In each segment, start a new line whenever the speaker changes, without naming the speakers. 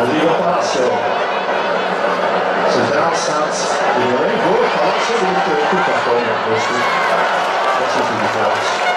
Rodrigo Palácio. Suzana Sanz, Guilherme Gol, Palácio o Ocupa Fome, tudo José Filipe Palácio.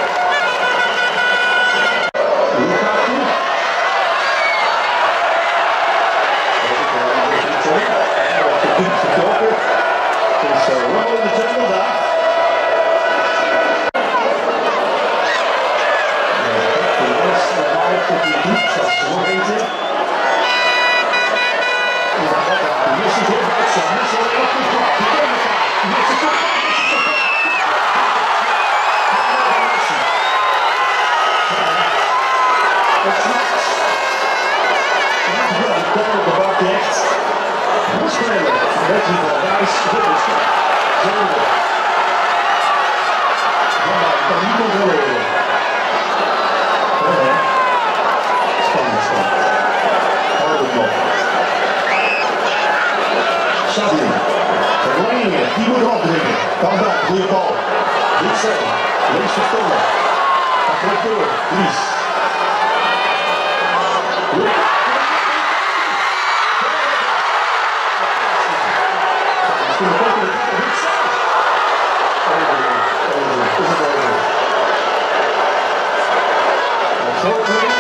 Please. En Grootwing.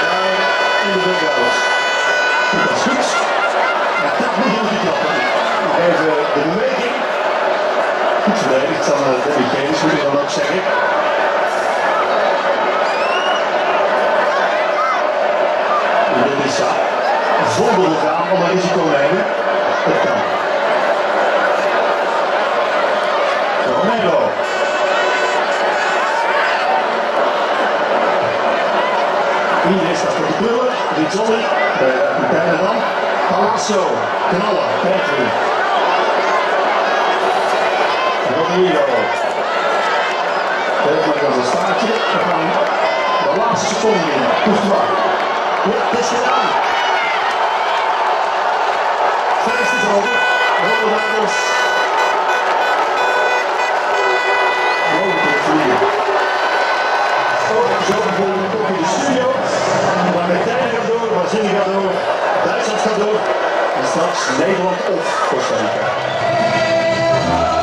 Daar in de dugout. Dat is goed. Ja, dat moet je niet klappen. Even de beweging. Goed verdedigd uh, Debbie Games, moet ik dan ook zeggen. Dit is ja, zonder gaan om een risico te nemen. Dat kan. Romero. Hier is dat voor de de kapitein dan. Palazzo, knallen, Petri. Rodrigo. Petri als een staartje. We gaan de laatste seconde in. Courtois. Ja, het is gedaan. Vijfde over. Rollenadels. gaat door, Duitsland gaat door. En straks Nederland of Costa Rica.